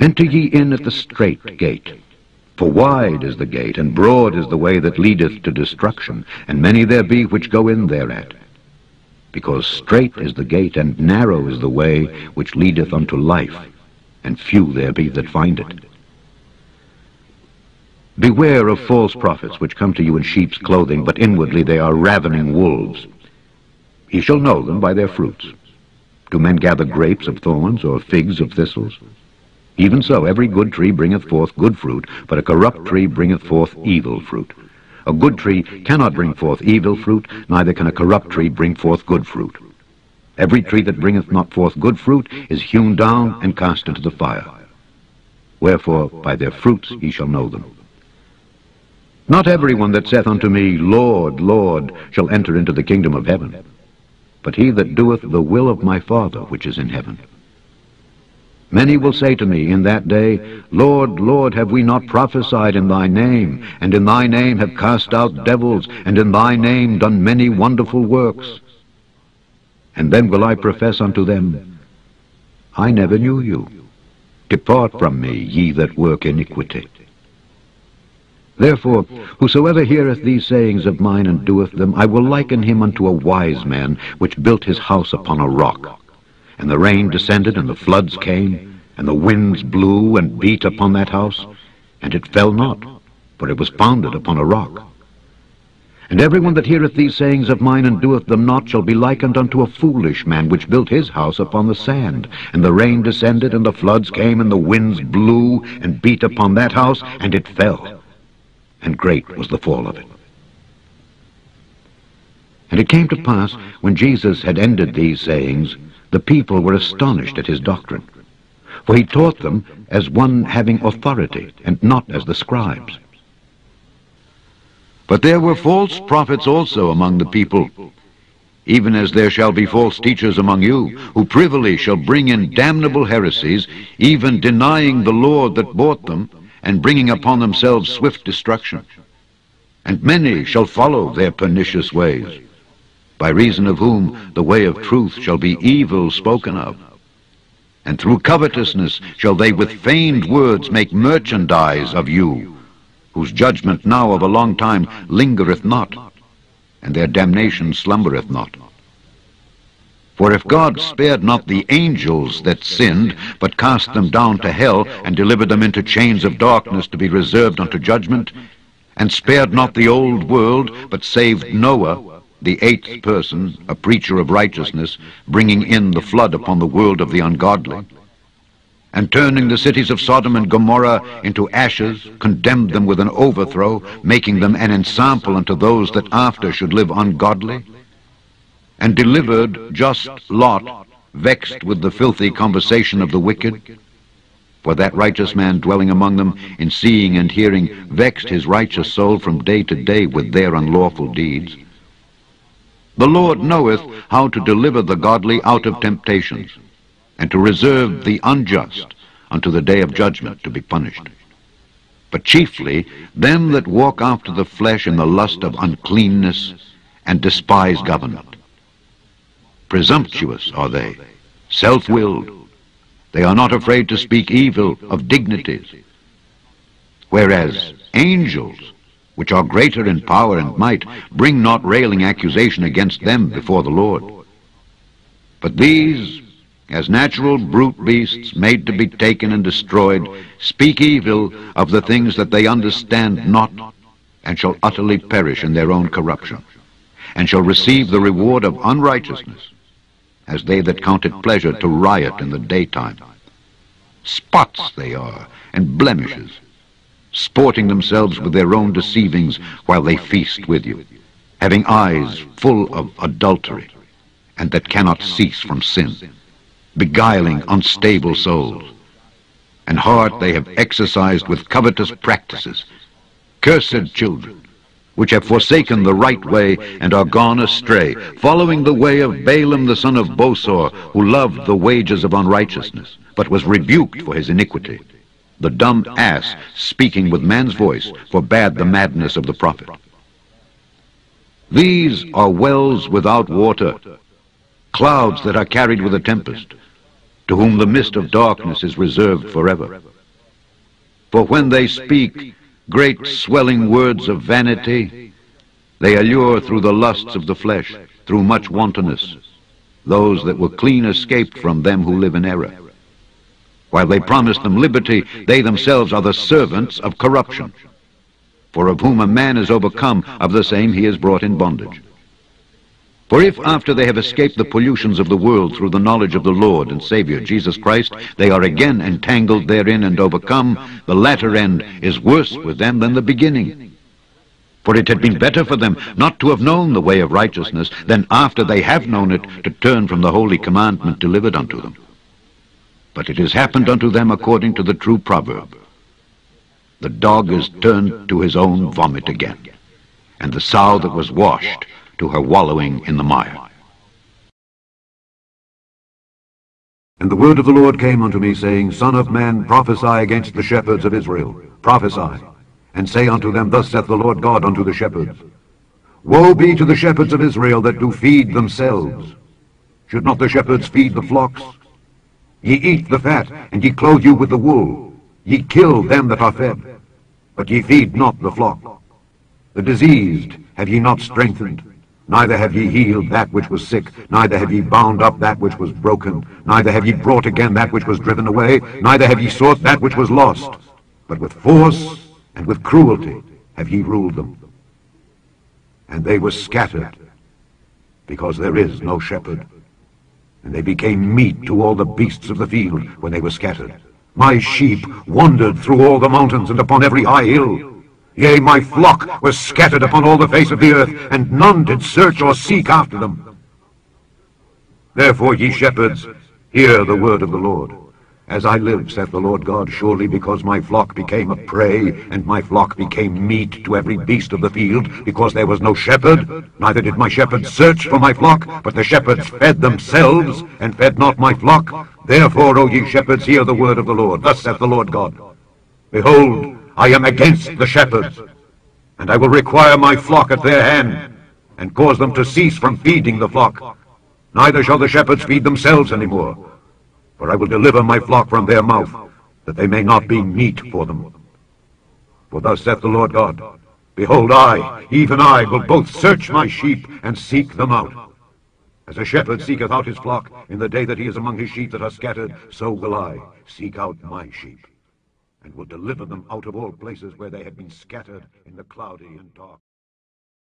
Enter ye in at the strait gate. For wide is the gate, and broad is the way that leadeth to destruction, and many there be which go in thereat. Because strait is the gate, and narrow is the way which leadeth unto life, and few there be that find it. Beware of false prophets, which come to you in sheep's clothing, but inwardly they are ravening wolves. Ye shall know them by their fruits. Do men gather grapes of thorns, or figs of thistles? Even so, every good tree bringeth forth good fruit, but a corrupt tree bringeth forth evil fruit. A good tree cannot bring forth evil fruit, neither can a corrupt tree bring forth good fruit. Every tree that bringeth not forth good fruit is hewn down and cast into the fire. Wherefore, by their fruits ye shall know them. Not every one that saith unto me, Lord, Lord, shall enter into the kingdom of heaven, but he that doeth the will of my Father which is in heaven. Many will say to me in that day, Lord, Lord, have we not prophesied in thy name, and in thy name have cast out devils, and in thy name done many wonderful works? And then will I profess unto them, I never knew you. Depart from me, ye that work iniquity. Therefore, whosoever heareth these sayings of mine and doeth them, I will liken him unto a wise man, which built his house upon a rock. And the rain descended, and the floods came, and the winds blew and beat upon that house, and it fell not, for it was founded upon a rock. And every one that heareth these sayings of mine and doeth them not shall be likened unto a foolish man which built his house upon the sand. And the rain descended, and the floods came, and the winds blew and beat upon that house, and it fell. And great was the fall of it. And it came to pass, when Jesus had ended these sayings, the people were astonished at his doctrine. For he taught them as one having authority, and not as the scribes. But there were false prophets also among the people, even as there shall be false teachers among you, who privily shall bring in damnable heresies, even denying the Lord that bought them, and bringing upon themselves swift destruction. And many shall follow their pernicious ways by reason of whom the way of truth shall be evil spoken of. And through covetousness shall they with feigned words make merchandise of you, whose judgment now of a long time lingereth not, and their damnation slumbereth not. For if God spared not the angels that sinned, but cast them down to hell, and delivered them into chains of darkness to be reserved unto judgment, and spared not the old world, but saved Noah, the eighth person, a preacher of righteousness, bringing in the flood upon the world of the ungodly, and turning the cities of Sodom and Gomorrah into ashes, condemned them with an overthrow, making them an ensample unto those that after should live ungodly, and delivered just Lot, vexed with the filthy conversation of the wicked, for that righteous man dwelling among them, in seeing and hearing, vexed his righteous soul from day to day with their unlawful deeds. The Lord knoweth how to deliver the godly out of temptations, and to reserve the unjust unto the day of judgment to be punished. But chiefly them that walk after the flesh in the lust of uncleanness and despise government. Presumptuous are they, self-willed. They are not afraid to speak evil of dignities. Whereas angels which are greater in power and might, bring not railing accusation against them before the Lord. But these, as natural brute beasts made to be taken and destroyed, speak evil of the things that they understand not, and shall utterly perish in their own corruption, and shall receive the reward of unrighteousness, as they that count it pleasure to riot in the daytime. Spots they are, and blemishes, sporting themselves with their own deceivings while they feast with you, having eyes full of adultery, and that cannot cease from sin, beguiling unstable souls, and heart they have exercised with covetous practices, cursed children, which have forsaken the right way and are gone astray, following the way of Balaam the son of Bosor, who loved the wages of unrighteousness, but was rebuked for his iniquity. The dumb ass, speaking with man's voice, forbade the madness of the prophet. These are wells without water, clouds that are carried with a tempest, to whom the mist of darkness is reserved forever. For when they speak great swelling words of vanity, they allure through the lusts of the flesh, through much wantonness, those that were clean escaped from them who live in error. While they promise them liberty, they themselves are the servants of corruption. For of whom a man is overcome, of the same he is brought in bondage. For if after they have escaped the pollutions of the world through the knowledge of the Lord and Savior Jesus Christ, they are again entangled therein and overcome, the latter end is worse with them than the beginning. For it had been better for them not to have known the way of righteousness than after they have known it to turn from the holy commandment delivered unto them. But it has happened unto them according to the true proverb. The dog is turned to his own vomit again, and the sow that was washed to her wallowing in the mire. And the word of the Lord came unto me, saying, Son of man, prophesy against the shepherds of Israel. Prophesy, and say unto them, Thus saith the Lord God unto the shepherds. Woe be to the shepherds of Israel that do feed themselves. Should not the shepherds feed the flocks? Ye eat the fat, and ye clothe you with the wool. Ye kill them that are fed, but ye feed not the flock. The diseased have ye not strengthened, neither have ye healed that which was sick, neither have ye bound up that which was broken, neither have ye brought again that which was driven away, neither have ye sought that which was lost. But with force and with cruelty have ye ruled them. And they were scattered, because there is no shepherd and they became meat to all the beasts of the field when they were scattered. My sheep wandered through all the mountains and upon every high hill. Yea, my flock was scattered upon all the face of the earth, and none did search or seek after them. Therefore, ye shepherds, hear the word of the Lord. As I live, saith the Lord God, surely because my flock became a prey, and my flock became meat to every beast of the field, because there was no shepherd, neither did my shepherds search for my flock, but the shepherds fed themselves, and fed not my flock. Therefore, O ye shepherds, hear the word of the Lord. Thus saith the Lord God. Behold, I am against the shepherds, and I will require my flock at their hand, and cause them to cease from feeding the flock. Neither shall the shepherds feed themselves any more for I will deliver my flock from their mouth, that they may not be meat for them. For thus saith the Lord God, Behold, I, even I, will both search my sheep and seek them out. As a shepherd seeketh out his flock in the day that he is among his sheep that are scattered, so will I seek out my sheep, and will deliver them out of all places where they have been scattered in the cloudy and dark.